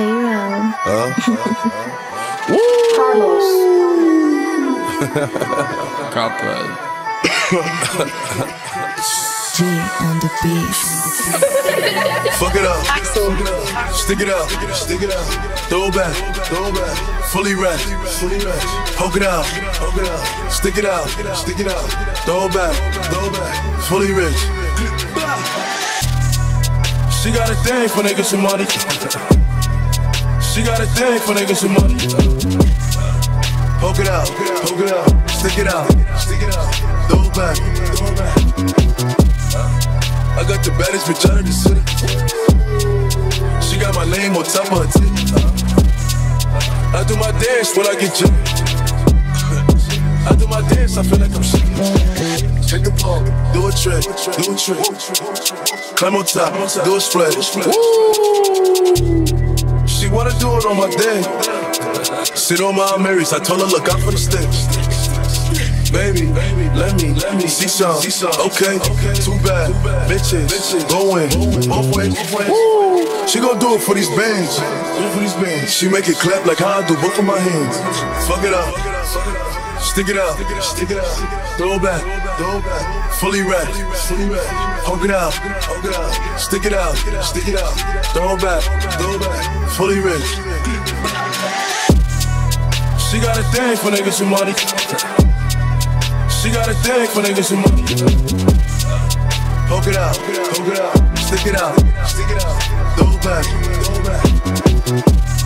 J-Ro. Couple. G on the beat. Fuck it up. Stick it out. Stick it out. Throw it back. Throw it back. Fully wrapped. Fully wrapped. Poke it out. Poke it out. Stick it out. Stick it out. Throw it back. Throw it back. Fully rich. She got a thing for niggas some money. She got a thing for niggas some money. Poke it out. Poke it out. Stick it out. Stick it out. Throw it back. Throw it back. I got the baddest bitch out of the city. She got my name on top of her titty. I do my dance when I get jiggy. I do my dance, I feel like I'm shaking. Take a pump, do a trick, do a trick. Climb on top, do a split. Woo! She it on my day. Sit on my Marys, I told her look out for the sticks. Baby, let me, let me see some. Okay, too bad. Bitches, going both ways. Woo. She gon' do it for these bands. Do it for these bands. She make it clap like how I do both of my hands. Fuck it up. Stick it out. Stick it out. Throw back. Throw back. Fully wrapped. Fully wrapped. Poke it out. Poke it out. Stick it out. Stick it out. Throw back. Throw back. Fully rich. She got a thing for niggas some money. She got a thing for niggas some money. Poke it out, poke it out, stick it out, stick it out, throw back, throw back.